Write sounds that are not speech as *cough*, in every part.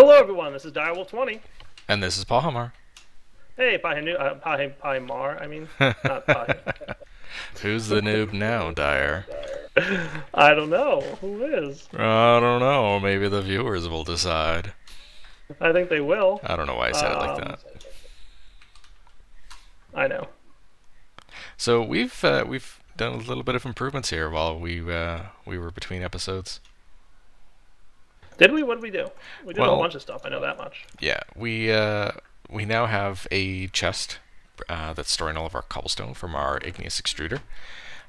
Hello, everyone. This is Direwolf20. And this is Paul Pahimar. Hey, Pi, uh, Mar, I mean. Not. *laughs* Who's the noob now, Dire? *laughs* I don't know. Who is? I don't know. Maybe the viewers will decide. I think they will. I don't know why I said it like Um, that. I know. So we've uh, we've done a little bit of improvements here while we uh, we were between episodes. Did we? What did we do? We did a whole bunch of stuff. I know that much. Yeah, we uh, we now have a chest uh, that's storing all of our cobblestone from our igneous extruder.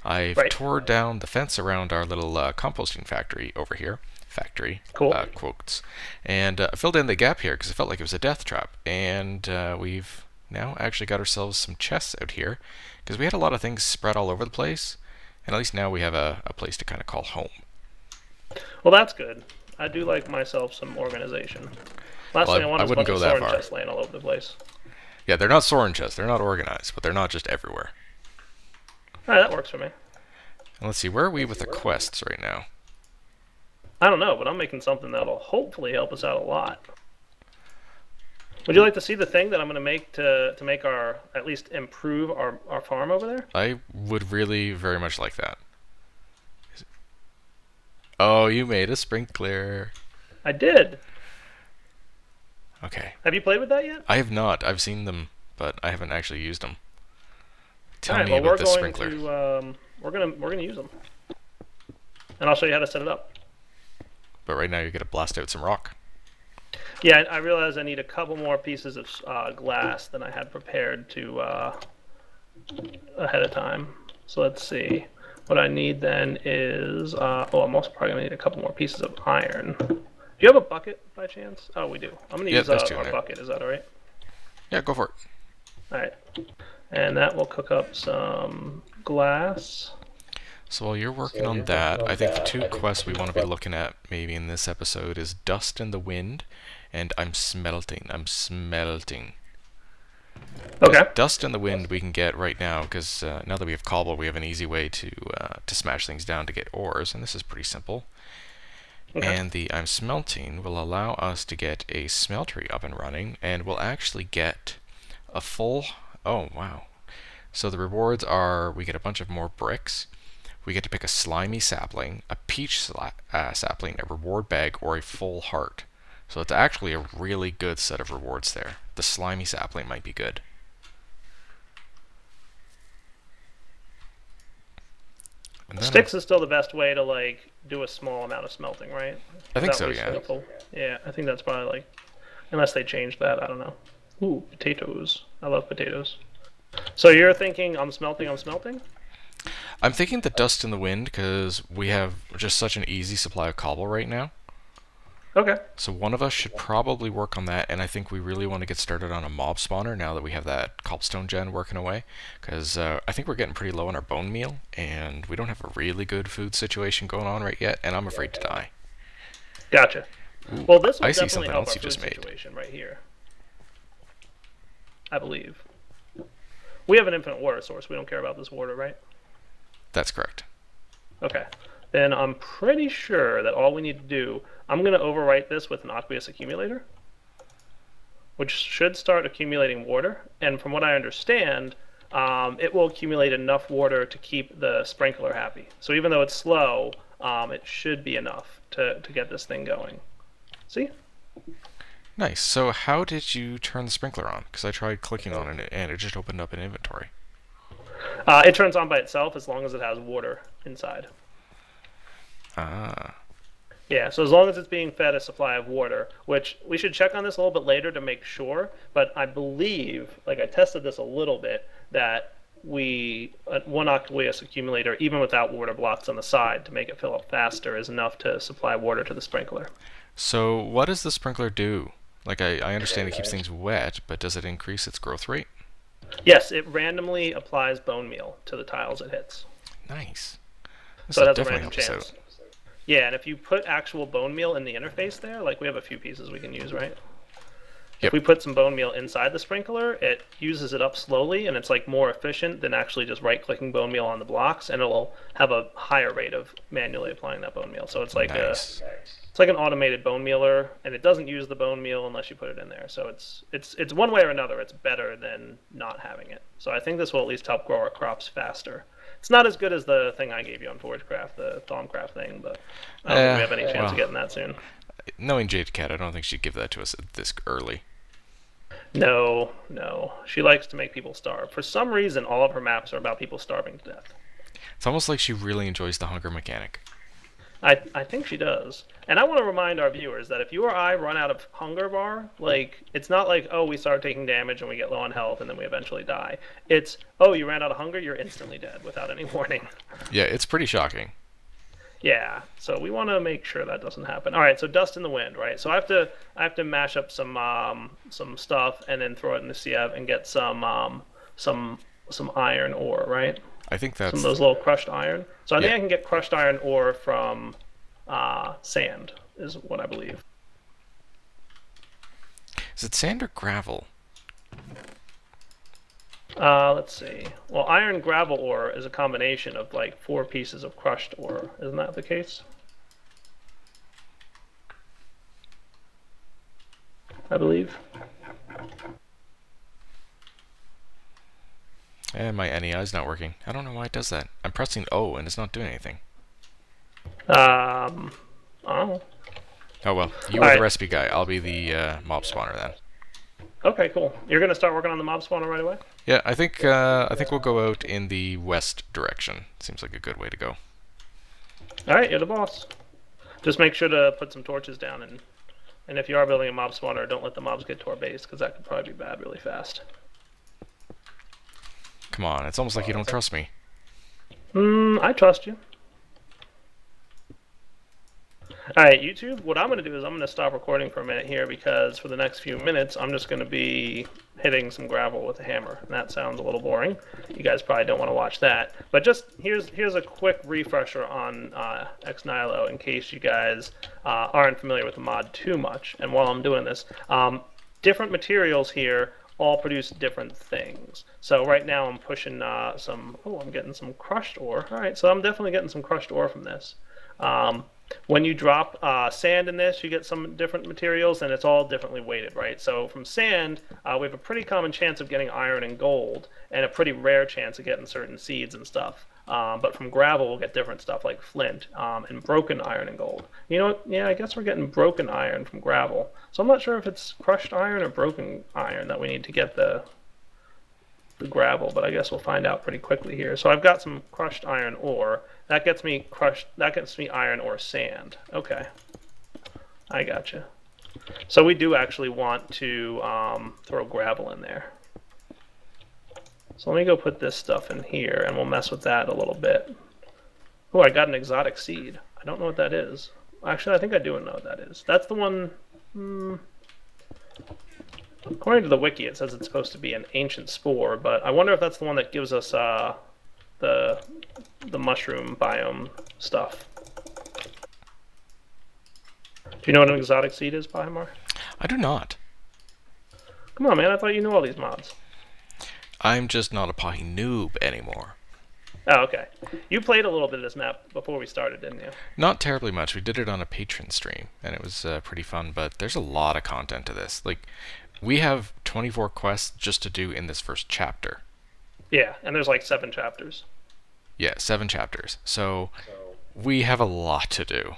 I've Right. tore down the fence around our little uh, composting factory over here. Factory, Cool. uh, quotes, and uh, filled in the gap here because I felt like it was a death trap. And uh, we've now actually got ourselves some chests out here because we had a lot of things spread all over the place, and at least now we have a, a place to kind of call home. Well, that's good. I do like myself some organization. Last Well, thing I, I- want I is a bunch of go that soren chests laying all over the place. Yeah, they're not soaring chests. They're not organized, but they're not just everywhere. All right, that works for me. And let's see, where are we with the quests right now? I don't know, but I'm making something that'll hopefully help us out a lot. Would you like to see the thing that I'm going to make to to make our at least improve our, our farm over there? I would really very much like that. Oh, you made a sprinkler. I did. Okay. Have you played with that yet? I have not. I've seen them, but I haven't actually used them. Tell right, me well, about going sprinkler. to um, we're gonna we're gonna use them, and I'll show you how to set it up. But right now you're gonna blast out some rock. Yeah, I I realize I need a couple more pieces of uh, glass than I had prepared to uh, ahead of time. So let's see. What I need then is uh, oh, I'm also probably gonna need a couple more pieces of iron. Do you have a bucket by chance? Oh, we do. I'm gonna Yeah, use there's uh, our there. bucket. Is that all right? Yeah, go for it. All right. And that will cook up some glass. So while you're working on that, I think the two quests we want to be looking at maybe in this episode is Dust in the Wind and I'm Smelting. I'm Smelting. Okay. Dust in the wind we can get right now because uh, now that we have cobble, we have an easy way to uh, to smash things down to get ores, and this is pretty simple. Okay. And the I'm smelting will allow us to get a smeltery up and running, and we'll actually get a full. Oh wow! So the rewards are we get a bunch of more bricks. We get to pick a slimy sapling, a peach sla- uh, sapling, a reward bag, or a full heart. So it's actually a really good set of rewards there. The slimy sapling might be good. Sticks is still the best way to like do a small amount of smelting, right? I think Without so, yeah. full- Yeah, I think that's probably like, unless they change that, I don't know. Ooh, potatoes. I love potatoes. So you're thinking I'm smelting, I'm smelting? I'm thinking the dust in the wind because we have just such an easy supply of cobble right now. Okay. So one of us should probably work on that, and I think we really want to get started on a mob spawner now that we have that cobblestone gen working away, because uh, I think we're getting pretty low on our bone meal, and we don't have a really good food situation going on right yet, and I'm afraid to die. Gotcha. Well, this I see something help else you just made. situation right here. I believe. We have an infinite water source. We don't care about this water, right? That's correct. Okay. Then I'm pretty sure that all we need to do, I'm going to overwrite this with an aqueous accumulator, which should start accumulating water. And from what I understand, um, it will accumulate enough water to keep the sprinkler happy. So even though it's slow, um, it should be enough to, to get this thing going. See? Nice. So how did you turn the sprinkler on? Because I tried clicking on it, and it just opened up an inventory. Uh, it turns on by itself as long as it has water inside. Ah. Yeah, so as long as it's being fed a supply of water, which we should check on this a little bit later to make sure, but I believe, like I tested this a little bit, that we uh, one aqueous accumulator, even without water blocks on the side to make it fill up faster, is enough to supply water to the sprinkler. So what does the sprinkler do? Like I, I understand it keeps things wet, but does it increase its growth rate? Yes, it randomly applies bone meal to the tiles it hits. Nice. This So that's a definitely random us chance. Yeah, and if you put actual bone meal in the interface there, like we have a few pieces we can use, right? If we put some bone meal inside the sprinkler, it uses it up slowly, and it's like more efficient than actually just right-clicking bone meal on the blocks, and it'll have a higher rate of manually applying that bone meal. So it's like Nice. a it's like an automated bone mealer, and it doesn't use the bone meal unless you put it in there. So it's it's it's one way or another, it's better than not having it. So I think this will at least help grow our crops faster. It's not as good as the thing I gave you on Forgecraft, the Thaumcraft thing, but I don't Eh, think we have any chance well. of getting that soon. Knowing Jadedcat, I don't think she'd give that to us this early. No, no. She likes to make people starve. For some reason, all of her maps are about people starving to death. It's almost like she really enjoys the hunger mechanic. I, I think she does. And I want to remind our viewers that if you or I run out of hunger bar, like, it's not like, oh, we start taking damage and we get low on health and then we eventually die. It's, oh, you ran out of hunger, you're instantly dead without any *laughs* warning. Yeah, it's pretty shocking. Yeah, so we want to make sure that doesn't happen. All right, so dust in the wind, right? So I have to I have to mash up some um, some stuff and then throw it in the sieve and get some um, some some iron ore, right? I think that's Some of those little crushed iron. So I think I can get crushed iron ore from uh, sand, is what I believe. is it sand or gravel? Uh, let's see. Well, iron gravel ore is a combination of like four pieces of crushed ore. Isn't that the case? I believe. And my NEI is not working. I don't know why it does that. I'm pressing O and it's not doing anything. Um, oh, Oh well, you All are right. the recipe guy. I'll be the uh, mob spawner then. okay, cool. You're gonna start working on the mob spawner right away. Yeah, I think uh, I think we'll go out in the west direction. Seems like a good way to go. All right, you're the boss. Just make sure to put some torches down, and and if you are building a mob spawner, don't let the mobs get to our base because that could probably be bad really fast. Come on, it's almost like you don't trust me. Hmm, I trust you. Alright, YouTube, what I'm going to do is I'm going to stop recording for a minute here because for the next few minutes I'm just going to be hitting some gravel with a hammer. And that sounds a little boring. You guys probably don't want to watch that. But just here's here's a quick refresher on uh, Ex Nihilo in case you guys uh, aren't familiar with the mod too much. And while I'm doing this, um, different materials here all produce different things. So right now I'm pushing uh, some. Oh, I'm getting some crushed ore. All right, so I'm definitely getting some crushed ore from this. Um, when you drop uh, sand in this, you get some different materials, and it's all differently weighted, right? So from sand, uh, we have a pretty common chance of getting iron and gold, and a pretty rare chance of getting certain seeds and stuff. Um, but from gravel, we'll get different stuff like flint um, and broken iron and gold. You know what? Yeah, I guess we're getting broken iron from gravel. So I'm not sure if it's crushed iron or broken iron that we need to get the the gravel, but I guess we'll find out pretty quickly here. So I've got some crushed iron ore. That gets me crushed. That gets me iron or sand. Okay, I gotcha. So we do actually want to um, throw gravel in there. So let me go put this stuff in here, and we'll mess with that a little bit. Oh, I got an exotic seed. I don't know what that is. Actually, I think I do know what that is. That's the one. Hmm, according to the wiki, it says it's supposed to be an ancient spore, but I wonder if that's the one that gives us uh, the the mushroom biome stuff. Do you know what an exotic seed is, Pahimar? I do not. Come on, man! I thought you knew all these mods. I'm just not a Pahi noob anymore. Oh, okay. You played a little bit of this map before we started, didn't you? Not terribly much. We did it on a Patreon stream, and it was uh, pretty fun. But there's a lot of content to this. Like, we have 24 quests just to do in this first chapter. Yeah, and there's like seven chapters. Yeah, seven chapters. So we have a lot to do.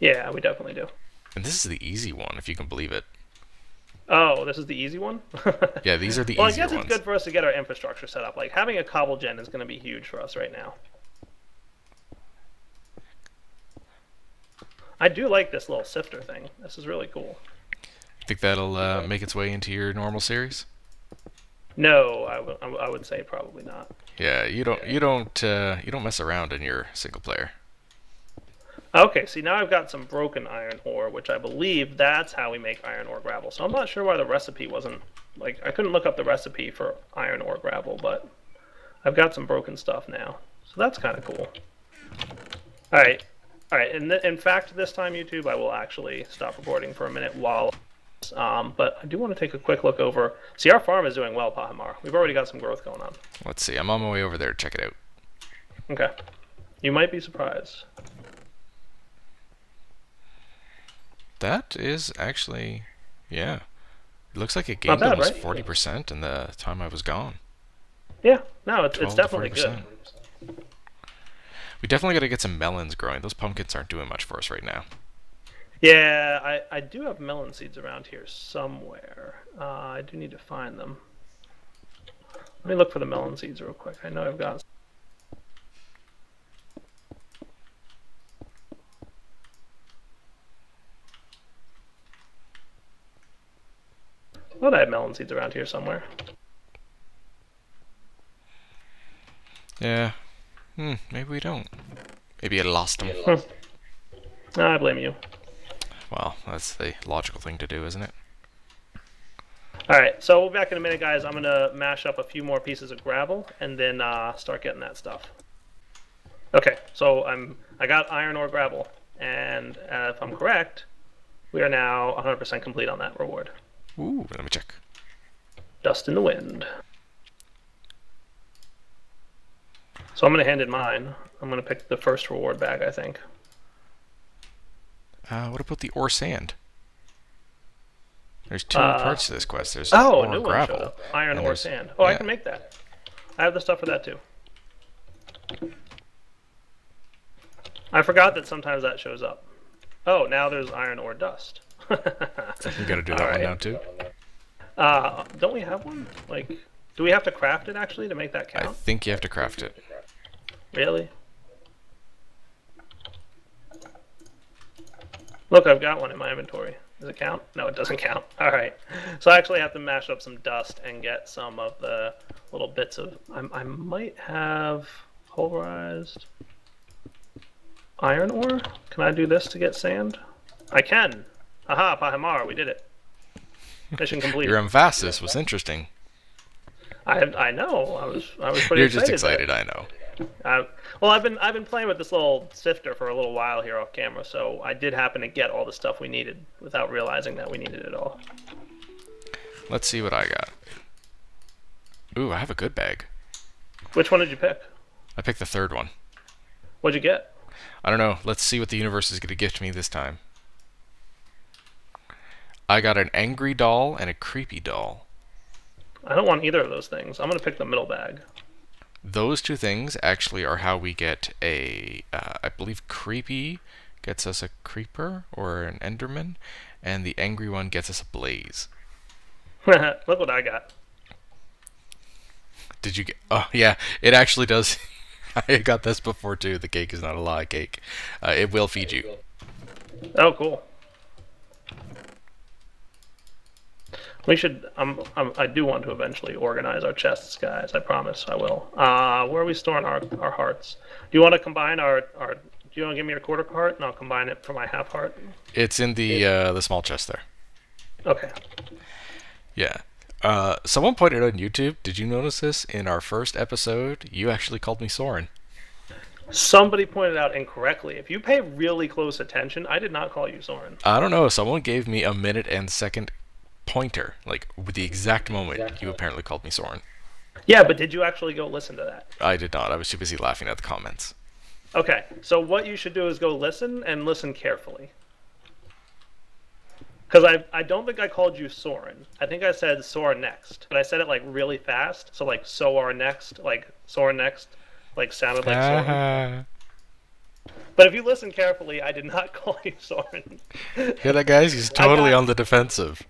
Yeah, we definitely do. And this is the easy one, if you can believe it. Oh, this is the easy one. *laughs* Yeah, these are the well, I guess it's good for us to get our infrastructure set up. Like having a cobble gen is going to be huge for us right now. I do like this little sifter thing. This is really cool. Think that'll uh, make its way into your normal series? No, I would- I would- I would say probably not. Yeah, you don't you don't uh, you don't mess around in your single player. Okay, see now I've got some broken iron ore, which I believe that's how we make iron ore gravel. So I'm not sure why the recipe wasn't like I couldn't look up the recipe for iron ore gravel, but I've got some broken stuff now, so that's kind of cool. All right, all right, and in fact, this time YouTube, I will actually stop recording for a minute while Um, but I do want to take a quick look over. See, our farm is doing well, Pahimar. We've already got some growth going on. Let's see. I'm on my way over there to check it out. Okay. You might be surprised. That is actually, yeah. It looks like it gained bad, almost right? forty percent in the time I was gone. Yeah, no, it's, it's definitely good. 40%. We definitely got to get some melons growing. Those pumpkins aren't doing much for us right now. Yeah, I, I do have melon seeds around here somewhere. Uh, I do need to find them. Let me look for the melon seeds real quick. I know I've got. I thought I had melon seeds around here somewhere. Yeah. Hmm. Maybe we don't. Maybe I lost them. No, I blame you. Well, that's the logical thing to do, isn't it? All right, so we'll be back in a minute, guys. I'm gonna mash up a few more pieces of gravel and then uh, start getting that stuff. Okay, so I'm I got iron ore gravel, and uh, if I'm correct, we are now 100% complete on that reward. Ooh. Let me check. Dust in the wind. So I'm gonna hand in mine. I'm gonna pick the first reward bag, I think. Uh, what about the ore sand? There's two Uh, parts to this quest. There's Oh, ore new gravel. up. Iron ore sand. Oh, I can make that. I have the stuff for that too. I forgot that sometimes that shows up. Oh, now there's iron ore dust. You gotta do that All one right. now too. uh, don't we have one? Like, do we have to craft it actually to make that count? I think you have to craft it. Really? Look, I've got one in my inventory. Does it count? No, it doesn't *laughs* count. All right. So I actually have to mash up some dust and get some of the little bits of. I, I might have pulverized iron ore. Can I do this to get sand? I can. Aha, Pahimar, we did it. Mission complete. Your emphasis was interesting. I I know. I was I was pretty You're just excited. excited, I know. Uh, well, I've been I've been playing with this little sifter for a little while here off camera, so I did happen to get all the stuff we needed without realizing that we needed it all. Let's see what I got. Ooh, I have a good bag. Which one did you pick? I picked the third one. What'd you get? I don't know. Let's see what the universe is going to gift me this time. I got an angry doll and a creepy doll. I don't want either of those things. I'm gonna pick the middle bag. Those two things actually are how we get a, uh, I believe creepy gets us a creeper or an enderman, and the angry one gets us a blaze. *laughs* Look what I got. Did you get? Oh yeah, it actually does. *laughs* I got this before too. The cake is not a lie cake. Uh, it will feed you. Oh, cool. We should. Um, um, I do want to eventually organize our chests, guys. I promise I will. Uh, where are we storing our, our hearts? Do you want to combine our, our? Do you want to give me your quarter heart, and I'll combine it for my half heart? It's in the uh, the small chest there. Okay. Yeah. Uh, someone pointed out on YouTube. Did you notice this in our first episode? You actually called me Soren. Somebody pointed out incorrectly. If you pay really close attention, I did not call you Soren. I don't know. Someone gave me a minute and second pointer, like with the exact moment you apparently called me Soren. Yeah, but did you actually go listen to that? I did not. I was too busy laughing at the comments. Okay, so what you should do is go listen and listen carefully. Because I, I don't think I called you Soren. I think I said Soren next, but I said it like really fast. So like so are next, like Soren next, like sounded like Soren. Ah. But if you listen carefully, I did not *laughs* call you Soren. Hear that, guys? He's totally got- on the defensive.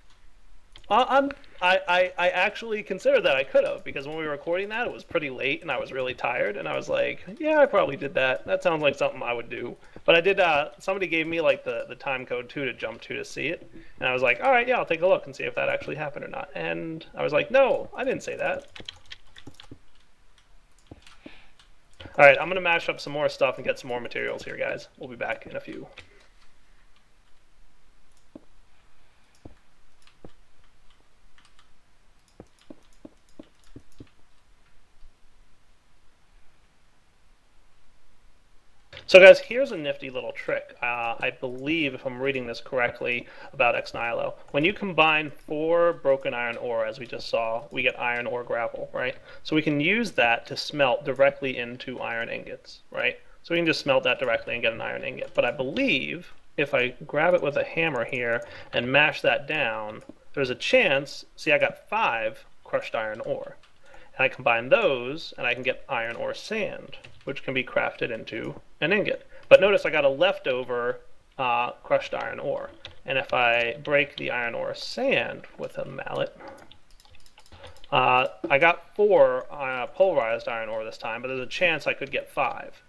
I'm, I, I, I actually considered that I could have because when we were recording that, it was pretty late and I was really tired and I was like, yeah, I probably did that. That sounds like something I would do. But I did. Uh, somebody gave me like the the time code too to jump to to see it, and I was like, all right, yeah, I'll take a look and see if that actually happened or not. And I was like, no, I didn't say that. All right, I'm gonna mash up some more stuff and get some more materials here, guys. We'll be back in a few. So guys, here's a nifty little trick. Uh, I believe, if I'm reading this correctly, about Ex. When you combine four broken iron ore, as we just saw, we get iron ore gravel, right? So we can use that to smelt directly into iron ingots, right? So we can just smelt that directly and get an iron ingot. But I believe if I grab it with a hammer here and mash that down, there's a chance, see I got five crushed iron ore. And I combine those and I can get iron ore sand, which can be crafted into an ingot. But notice I got a leftover uh, crushed iron ore. And if I break the iron ore sand with a mallet, uh, I got four uh, pulverized iron ore this time, but there's a chance I could get five.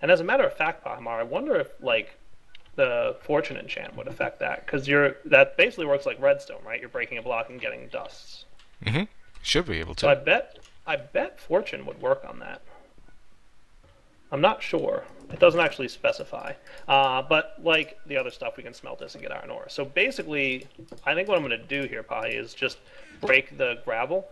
And as a matter of fact, Pahimar, I wonder if like the fortune enchant would affect that because you're that basically works like redstone, right? You're breaking a block and getting dusts. Mm-hmm. Should be able to. So I bet I bet fortune would work on that. I'm not sure. It doesn't actually specify. Uh, but like the other stuff, we can smelt this and get iron ore. So basically, I think what I'm going to do here, Pi, is just break the gravel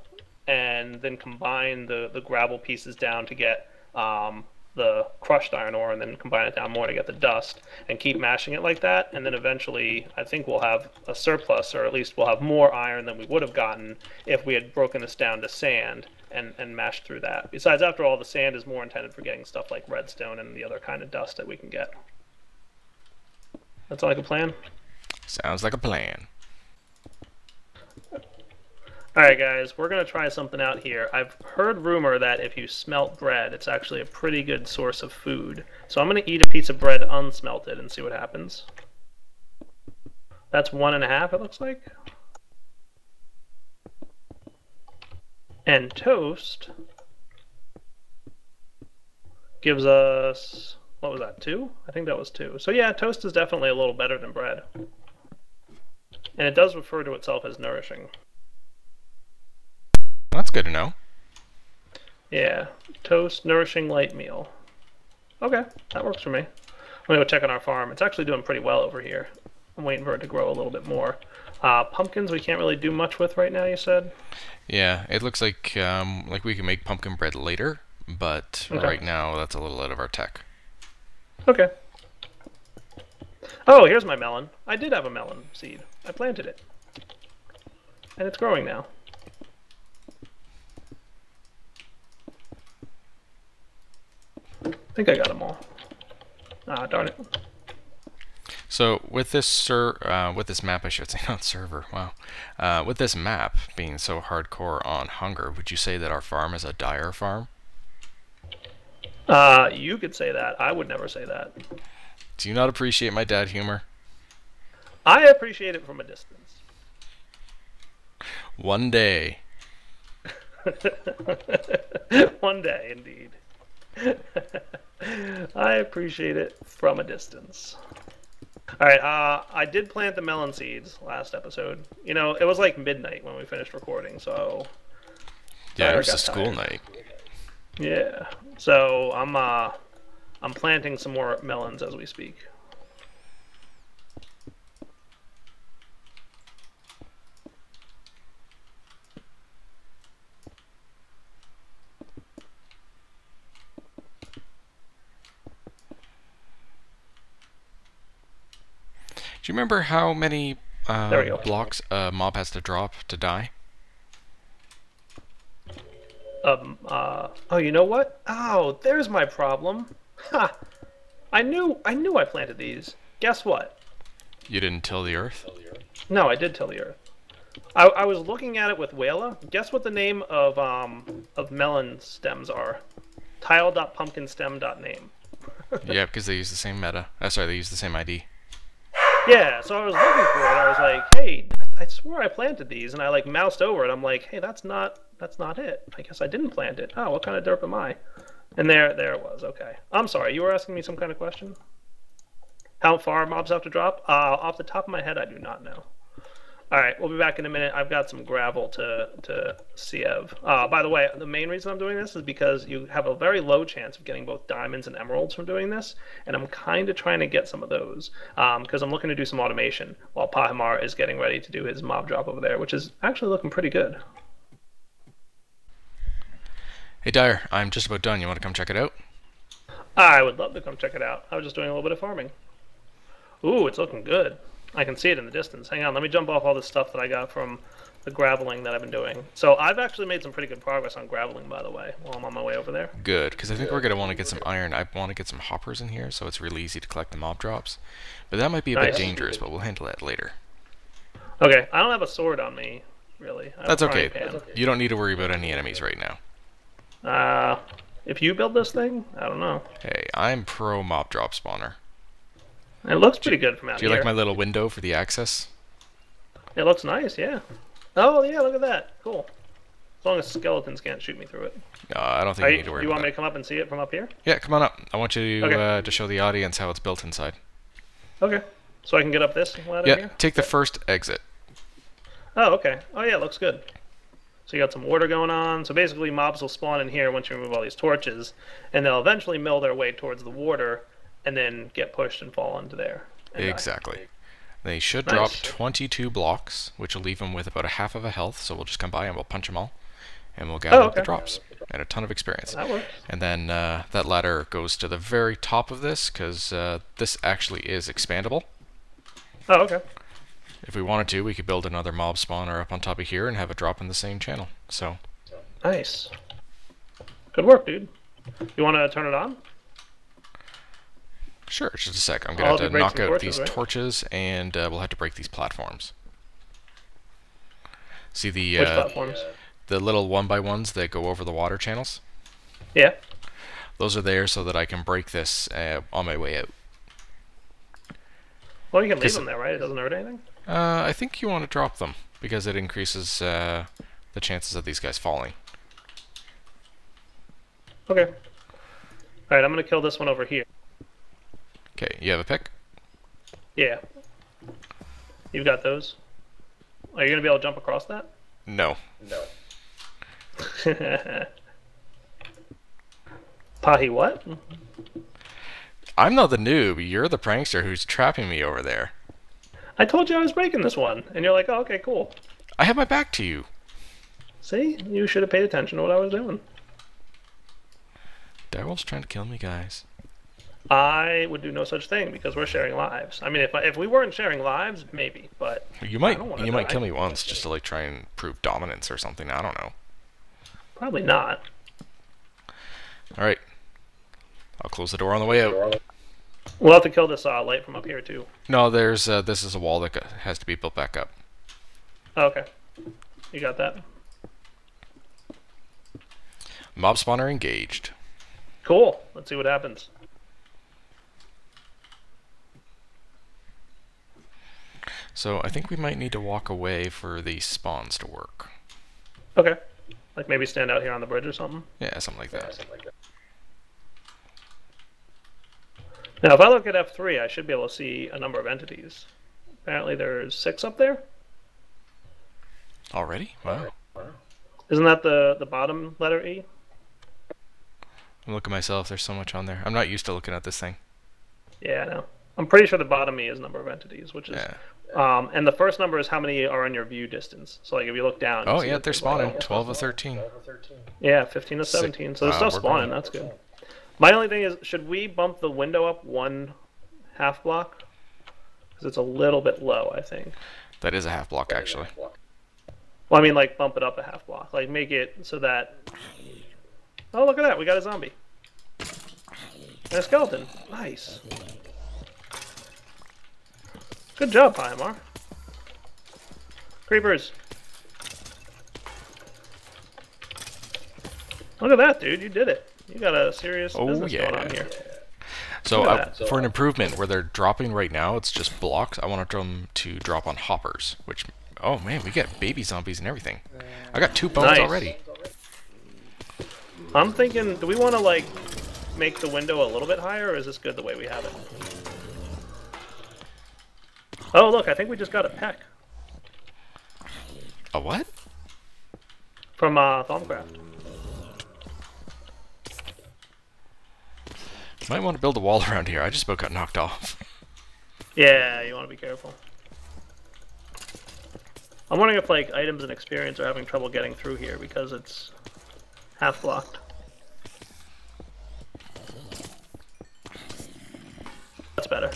and then combine the, the gravel pieces down to get um, the crushed iron ore and then combine it down more to get the dust and keep mashing it like that. And then eventually, I think we'll have a surplus, or at least we'll have more iron than we would have gotten if we had broken this down to sand and, and mashed through that. Besides, after all, the sand is more intended for getting stuff like redstone and the other kind of dust that we can get. That's like a plan? Sounds like a plan. Alright guys, we're going to try something out here. I've heard rumor that if you smelt bread, it's actually a pretty good source of food. So I'm going to eat a piece of bread unsmelted and see what happens. That's one and a half, it looks like. And toast gives us, what was that, two? I think that was two. So yeah, toast is definitely a little better than bread. And it does refer to itself as nourishing. That's good to know. Yeah, toast, nourishing light meal. Okay, that works for me. I'm gonna go check on our farm. It's actually doing pretty well over here. I'm waiting for it to grow a little bit more. Uh, pumpkins we can't really do much with right now. You said. Yeah, it looks like um, like we can make pumpkin bread later, but okay. right now that's a little out of our tech. Okay. Oh, here's my melon. I did have a melon seed. I planted it, and it's growing now. I think I got them all. Ah, darn it. So with this ser uh, with this map, I should say, *laughs* not server. Wow. Uh, with this map being so hardcore on hunger, would you say that our farm is a dire farm? Uh, you could say that. I would never say that. Do you not appreciate my dad humor? I appreciate it from a distance. One day. *laughs* One day, indeed. *laughs* I appreciate it from a distance. All right, uh, I did plant the melon seeds last episode. You know, it was like midnight when we finished recording, so yeah, it was a school tired. night. Yeah, so I'm uh, I'm planting some more melons as we speak. Do you remember how many uh, blocks a mob has to drop to die? Um, uh, oh, you know what? Oh, there's my problem. Ha! I knew, I knew I planted these. Guess what? You didn't till the earth? No, I did till the earth. I, I was looking at it with Waila. Guess what the name of, um, of melon stems are? Tile.pumpkinstem.name. *laughs* yeah, because they use the same meta. Uh, sorry, they use the same ID. Yeah, so I was looking for it. I was like, hey, I swore I planted these, and I like moused over it. I'm like, hey, that's not that's not it. I guess I didn't plant it. Oh, what kind of derp am I? And there there it was. Okay. I'm sorry. You were asking me some kind of question. How far mobs have to drop? Uh, off the top of my head, I do not know. All right, we'll be back in a minute. I've got some gravel to to Siev. Uh, by the way, the main reason I'm doing this is because you have a very low chance of getting both diamonds and emeralds from doing this, and I'm kind of trying to get some of those because um, I'm looking to do some automation while Pahimar is getting ready to do his mob drop over there, which is actually looking pretty good. Hey Dire, I'm just about done. You want to come check it out? I would love to come check it out. I was just doing a little bit of farming. Ooh, it's looking good. I can see it in the distance. Hang on, let me jump off all this stuff that I got from the graveling that I've been doing. So I've actually made some pretty good progress on graveling, by the way, while I'm on my way over there. Good, because I think we're going to want to get some iron. I want to get some hoppers in here, so it's really easy to collect the mob drops. But that might be a Nice. bit dangerous, but we'll handle that later. Okay, I don't have a sword on me, really. I have a That's okay. You don't need to worry about any enemies right now. Uh, if you build this thing, I don't know. Hey, I'm pro mob drop spawner. It looks pretty good from out here. Do you here. like my little window for the access? It looks nice, yeah. Oh yeah, look at that. Cool. As long as skeletons can't shoot me through it. No, I don't think Are you you, need to worry you want me to come up and see it from up here? Yeah, come on up. I want you to, Okay. uh, to show the audience how it's built inside. Okay. So I can get up this ladder Yeah, here? take the first exit. Oh, okay. Oh yeah, it looks good. So you got some water going on. So basically mobs will spawn in here once you remove all these torches, and they'll eventually mill their way towards the water and then get pushed and fall into there. and die. Exactly. They should drop 22 blocks, which will leave them with about a half of a health, so we'll just come by and we'll punch them all. And we'll gather up the Oh, okay. drops. And a ton of experience. That works. And then uh, that ladder goes to the very top of this, because uh, this actually is expandable. Oh, okay. If we wanted to, we could build another mob spawner up on top of here and have it drop in the same channel. So, Nice. Good work, dude. You want to turn it on? Sure, just a sec. I'm going have to to have to knock out torches, these right? torches, and uh, we'll have to break these platforms. See the Which uh, platforms? the little one by ones that go over the water channels? Yeah. Those are there so that I can break this uh, on my way out. Well, you can leave them there, right? It doesn't hurt anything. Uh, I think you want to drop them because it increases uh, the chances of these guys falling. Okay. All right, I'm gonna kill this one over here. Okay, you have a pick? Yeah. You've got those. Are you gonna be able to jump across that? No. No. *laughs* Pahi, what? I'm not the noob. You're the prankster who's trapping me over there. I told you I was breaking this one, and you're like, oh, okay, cool. I have my back to you. See, you should have paid attention to what I was doing. Daryl's trying to kill me, guys. I would do no such thing because we're sharing lives. I mean, if I, if we weren't sharing lives, maybe, but You might you might kill me once just to like try and prove dominance or something. I don't know. probably not. All right. I'll close the door on the way out. We'll have to kill this uh, light from up here too. No, there's uh, this is a wall that has to be built back up. Oh, okay, you got that. Mob spawner engaged. Cool. Let's see what happens. So I think we might need to walk away for the spawns to work. Okay. Like maybe stand out here on the bridge or something. Yeah, something like that. Now, if I look at F3, I should be able to see a number of entities. Apparently, there's six up there. Already? Wow. Isn't that the the bottom letter E? I'm looking at myself. There's so much on there. I'm not used to looking at this thing. Yeah, I know. I'm pretty sure the bottom E is number of entities, which is Yeah. Um, and the first number is how many are in your view distance. So like if you look down. Oh yeah, they're there's, like, spawning. 12 or 13. Yeah, 15 to Sick. 17. So they're still we're spawning. growing. That's good. My only thing is, should we bump the window up one half block? Because it's a little bit low, I think. That is a half block actually. Well, I mean, like bump it up a half block. Like make it so that. Oh, look at that! We got a zombie and a skeleton. Nice. Good job, Pahimar. Creepers. Look at that, dude! You did it. You got a serious Oh, business going yeah. on here. So uh, that. for an improvement where they're dropping right now, it's just blocks. I want them to drop on hoppers, which oh man, we get baby zombies and everything. I got two bones Nice. already. I'm thinking, do we want to like make the window a little bit higher, or is this good the way we have it? Oh, look! I think we just got a pech A what? from uh, Thaumcraft. Might want to build a wall around here. I just about got knocked off. *laughs* Yeah, you want to be careful. I'm wondering if like items and experience are having trouble getting through here because it's half blocked. That's better.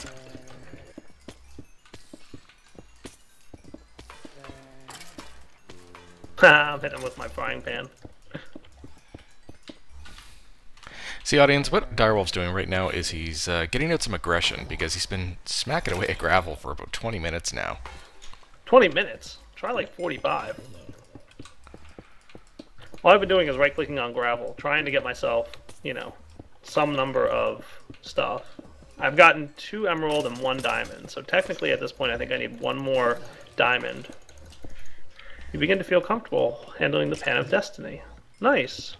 I'm hitting him with my frying pan. See, audience, what Direwolf's doing right now is he's uh, getting out some aggression because he's been smacking away at gravel for about 20 minutes now. 20 minutes? Try like 45. All I've been doing is right-clicking on gravel, trying to get myself, you know, some number of stuff. I've gotten two emerald and one diamond, so technically at this point I think I need one more diamond. You begin to feel comfortable handling the Pan of Destiny. Nice.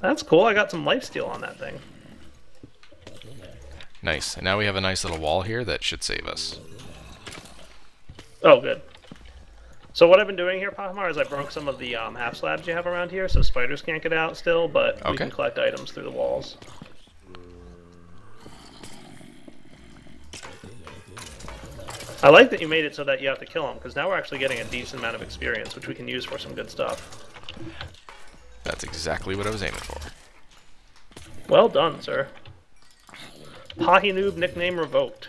That's cool, I got some lifesteal on that thing. Nice. And now we have a nice little wall here that should save us. Oh, good. So what I've been doing here, Pahimar, is I broke some of the um, half slabs you have around here, so spiders can't get out still, but we can collect items through the walls. I like that you made it so that you have to kill them, because now we're actually getting a decent amount of experience, which we can use for some good stuff. That's exactly what I was aiming for. Well done, sir. Pahi Noob nickname revoked.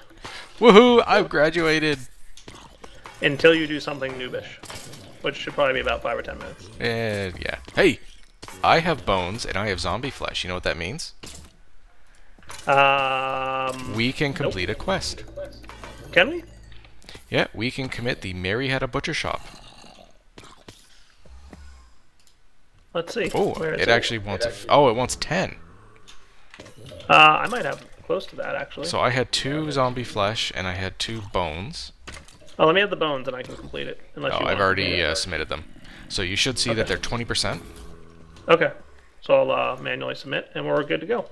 Woohoo! I've graduated! Until you do something noobish. Which should probably be about 5 or 10 minutes. And yeah. Hey! I have bones and I have zombie flesh. You know what that means? Um, We can complete a quest. can we? Yeah, we can commit the Mary Had a Butcher Shop. Let's see. Oh, is it actually wants a f- oh, it wants 10. Uh, I might have close to that actually. So I had two zombie flesh and I had two bones. oh, let me have the bones and I can complete it. Unless Oh, I've already uh, submitted them. So you should see that they're 20%. Okay, so I'll uh, manually submit and we're good to go.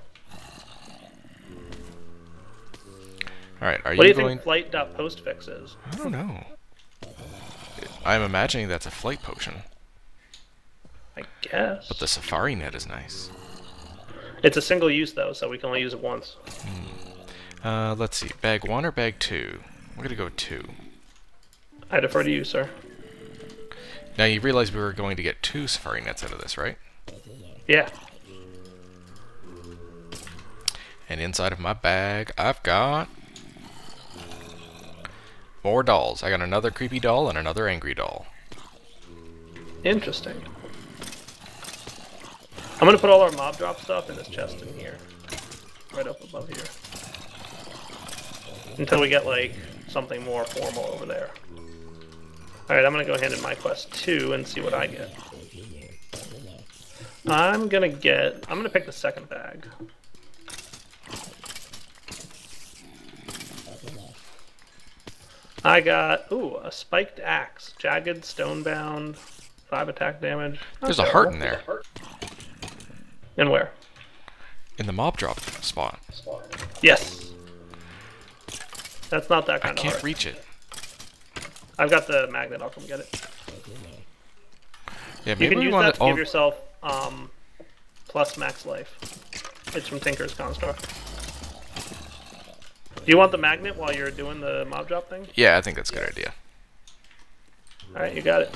All right, are What do you you going? think flight.postfix is? I don't know. I'm imagining that's a flight potion, I guess. but the safari net is nice. It's a single use though, so we can only use it once. Uh, let's see, bag one or bag two? We're gonna go two. I defer to you, sir. Now you realize we were going to get two safari nets out of this, right? Yeah. And inside of my bag, I've got more dolls. I got another creepy doll and another angry doll. Interesting. I'm gonna put all our mob drop stuff in this chest in here. Right up above here. Until we get like something more formal over there. Alright, I'm gonna go hand in my quest two and see what I get. I'm gonna get I'm gonna pick the second bag. I got ooh, a spiked axe, jagged, stonebound, five attack damage. Not There's a heart in there, And where? in the mob drop spot. Yes. That's not that I kind of can't heart. reach it. I've got the magnet. I'll come get it. Yeah, You can we use want that to. to give yourself um, plus max life. It's from Tinker's Construct. Do you want the magnet while you're doing the mob drop thing? yeah, I think that's a good idea. Alright, you got it.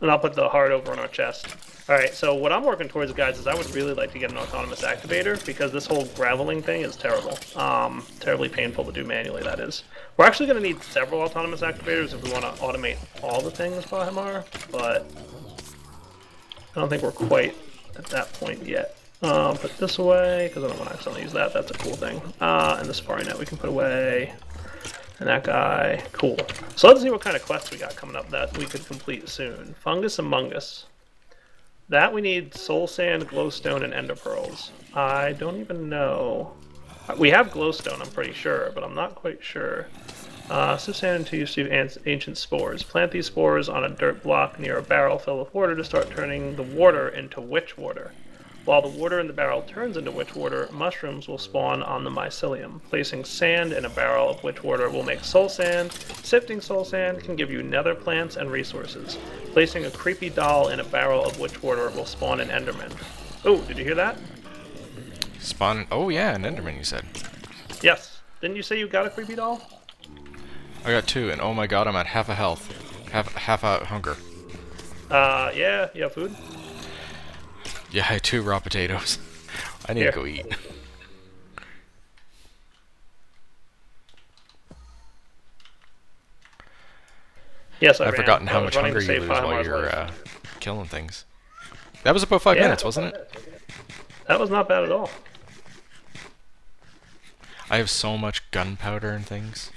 And I'll put the heart over on our chest. Alright, so what I'm working towards, guys, is I would really like to get an autonomous activator because this whole graveling thing is terrible. Um, terribly painful to do manually, that is. We're actually going to need several autonomous activators if we want to automate all the things, Pahimar, but I don't think we're quite at that point yet. Uh, put this away, because I don't want to accidentally use that. That's a cool thing. Uh, and the Safari Net we can put away. And that guy. Cool. So let's see what kind of quests we got coming up that we could complete soon. Fungus Among Us. That we need Soul Sand, Glowstone, and Ender Pearls. I don't even know. We have Glowstone, I'm pretty sure, but I'm not quite sure. Uh, sift receive an- ancient spores. Plant these spores on a dirt block near a barrel filled with water to start turning the water into witch water. While the water in the barrel turns into witch water, mushrooms will spawn on the mycelium. Placing sand in a barrel of witch water will make soul sand. Sifting soul sand can give you nether plants and resources. Placing a creepy doll in a barrel of witch water will spawn an enderman. Oh, did you hear that? Spawn. Oh yeah, an Enderman. You said. Yes. Didn't you say you got a creepy doll? I got two, and oh my god, I'm at half a health, half half a hunger. Uh, yeah, you have food? Yeah, I had two raw potatoes. I need Here. to go eat. Yes, I I've ran. forgotten how much hunger you lose while you're uh, killing things. That was about five Yeah. minutes, wasn't it? That was not bad at all. I have so much gunpowder and things.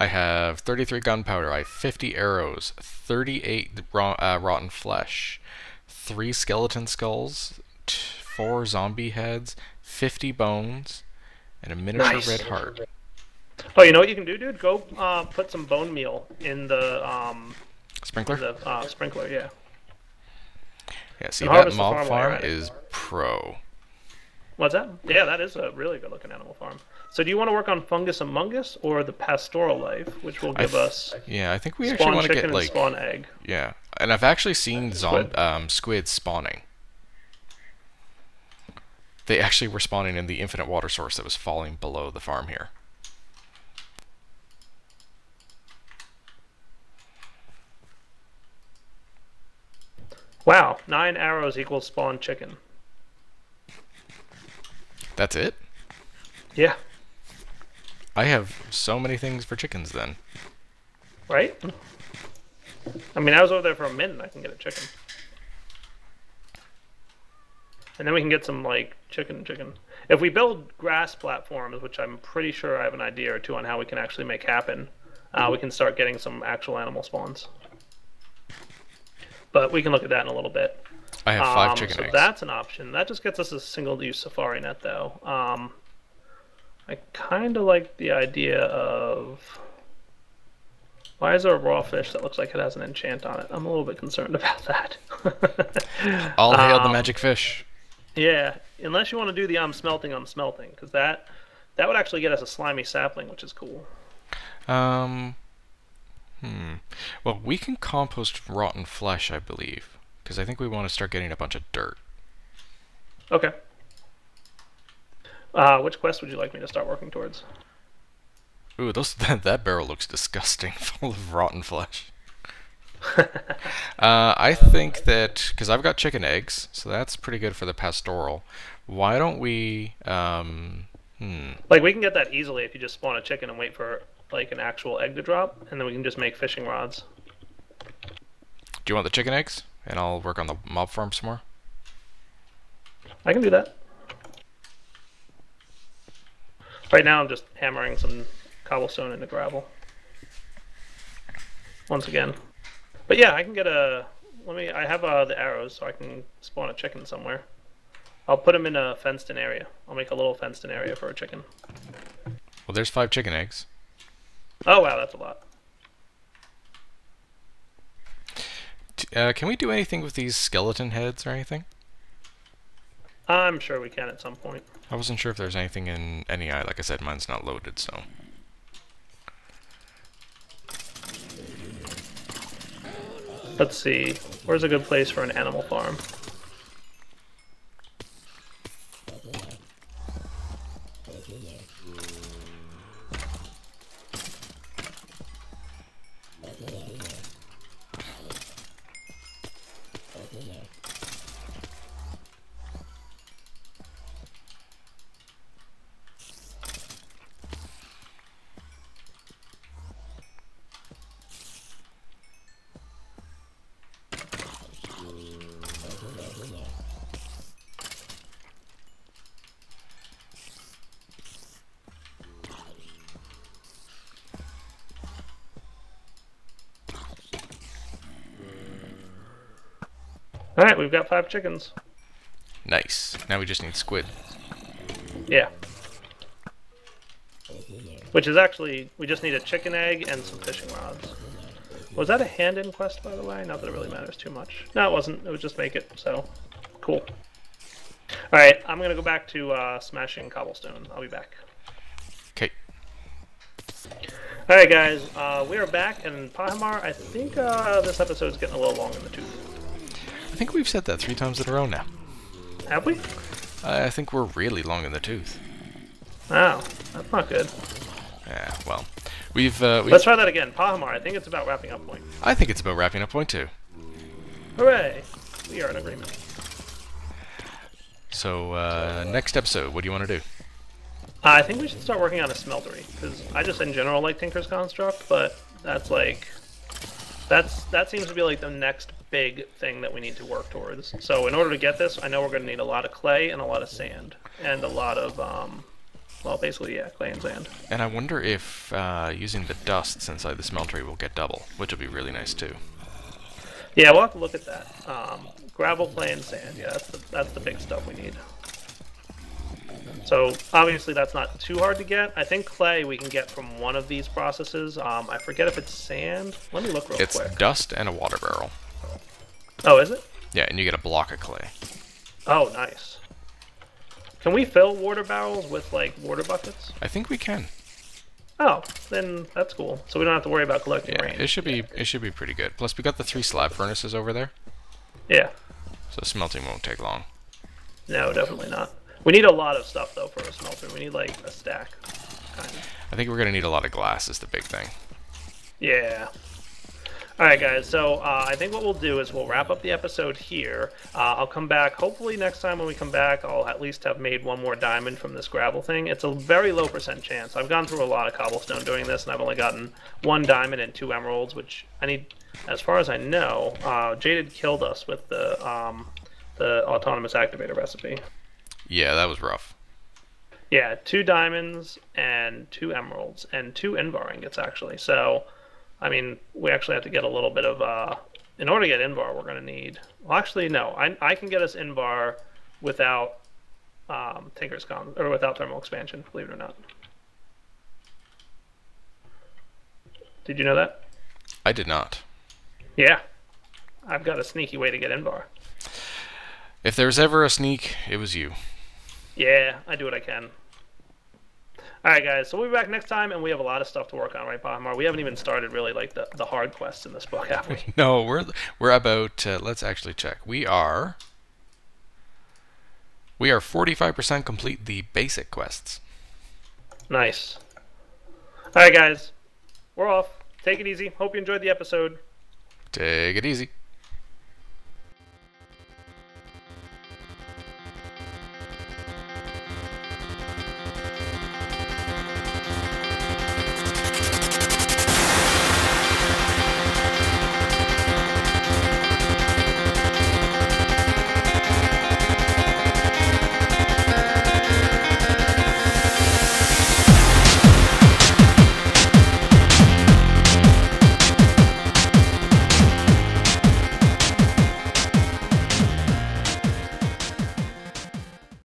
I have 33 gunpowder, I have 50 arrows, 38 raw, uh, rotten flesh, 3 skeleton skulls, t- 4 zombie heads, 50 bones, and a miniature Nice. red heart. Oh, you know what you can do, dude? Go uh, put some bone meal in the um Sprinkler? the uh, sprinkler. Yeah. Yeah, see that mob farm while you're farm at it. is pro. What's that? Yeah, that is a really good looking animal farm. So, do you want to work on fungus amongus or the pastoral life, which will give th- us Yeah, I think we actually want to get like spawn egg? yeah, and I've actually seen zom- Squid. um, squids spawning. They actually were spawning in the infinite water source that was falling below the farm here. Wow, nine arrows equals spawn chicken. That's it. Yeah, I have so many things for chickens then. right? I mean, I was over there for a minute. I can get a chicken. And then we can get some, like, chicken chicken. If we build grass platforms, which I'm pretty sure I have an idea or two on how we can actually make happen, uh, we can start getting some actual animal spawns. But we can look at that in a little bit. I have five Um, chicken so eggs. that's an option. That just gets us a single-use safari net, though. Um, I kind of like the idea of. Why is there a raw fish that looks like it has an enchant on it? I'm a little bit concerned *laughs* about that. *laughs* All hail the um, magic fish. yeah, unless you want to do the I'm smelting, I'm smelting, because that that would actually get us a slimy sapling, which is cool. Um. Hmm. Well, we can compost rotten flesh, I believe, because I think we want to start getting a bunch of dirt. Okay. Uh, which quest would you like me to start working towards? Ooh, those *laughs* that, that barrel looks disgusting, *laughs* full of rotten flesh. *laughs* uh, I think that because I've got chicken eggs, so that's pretty good for the pastoral. Why don't we? Um, hmm. Like we can get that easily if you just spawn a chicken and wait for like an actual egg to drop, and then we can just make fishing rods. Do you want the chicken eggs? And I'll work on the mob farm some more. I can do that. Right now, I'm just hammering some cobblestone into gravel. Once again, but yeah, I can get a. Let me. I have uh, the arrows, so I can spawn a chicken somewhere. I'll put them in a fenced-in area. I'll make a little fenced-in area for a chicken. Well, there's five chicken eggs. Oh wow, that's a lot. Uh, can we do anything with these skeleton heads or anything? I'm sure we can at some point. I wasn't sure if there's anything in NEI. Like I said, mine's not loaded, so. Let's see. Where's a good place for an animal farm? All right, we've got five chickens. Nice. Now we just need squid. Yeah. Which is actually, we just need a chicken egg and some fishing rods. Was that a hand-in quest, by the way? Not that it really matters too much. No, it wasn't. It was just make it, so cool. All right, I'm gonna go back to uh, smashing cobblestone. I'll be back. Okay. All right, guys, uh, we are back, and Pahimar, I think uh, this episode's getting a little long in the tooth. I think we've said that three times in a row now. Have we? I think we're really long in the tooth. Wow, that's not good. Yeah, well, we've. Uh, we've Let's try that again. Pahimar, I think it's about wrapping up point. I think it's about wrapping up point two. Hooray! We are in agreement. So, uh, next episode, what do you want to do? I think we should start working on a smeltery because I just in general like Tinker's Construct, but that's like that's that seems to be like the next big thing that we need to work towards. So in order to get this, I know we're going to need a lot of clay and a lot of sand and a lot of um, well, basically yeah, clay and sand. And I wonder if uh, using the dusts inside the smeltery will get double, which would be really nice too. Yeah, we'll have to look at that. Um, gravel, clay, and sand. Yeah, that's the that's the big stuff we need. So obviously that's not too hard to get. I think clay we can get from one of these processes. Um, I forget if it's sand. Let me look real it's quick. It's dust and a water barrel. Oh, is it? Yeah, and you get a block of clay. Oh, nice. Can we fill water barrels with like water buckets? I think we can. Oh, then that's cool. So we don't have to worry about collecting Yeah, rain. it should be it should be pretty good. Plus, we got the three slab furnaces over there, Yeah. so smelting won't take long. No, definitely not. We need a lot of stuff though for a smelter. We need like a stack. Kind of. I think we're gonna need a lot of glass. Is the big thing. Yeah. All right, guys. So uh, I think what we'll do is we'll wrap up the episode here. Uh, I'll come back. Hopefully, next time when we come back, I'll at least have made one more diamond from this gravel thing. It's a very low percent chance. I've gone through a lot of cobblestone doing this, and I've only gotten one diamond and two emeralds, which I need. As far as I know, uh, Jaded killed us with the um, the autonomous activator recipe. Yeah, that was rough. Yeah, two diamonds and two emeralds and two Invar ingots actually. So, I mean, we actually have to get a little bit of. Uh, in order to get Invar, we're going to need. Well, actually, no. I I can get us Invar without um, Tinker's Con or without thermal expansion. Believe it or not. Did you know that? I did not. Yeah, I've got a sneaky way to get Invar. If there's ever a sneak, it was you. Yeah, I do what I can. All right, guys. So we'll be back next time, and we have a lot of stuff to work on, right, Bahmar? We haven't even started really like the, the hard quests in this book, have we? *laughs* No, we're we're about. Uh, let's actually check. We are. We are 45% complete the basic quests. Nice. All right, guys. We're off. Take it easy. Hope you enjoyed the episode. Take it easy.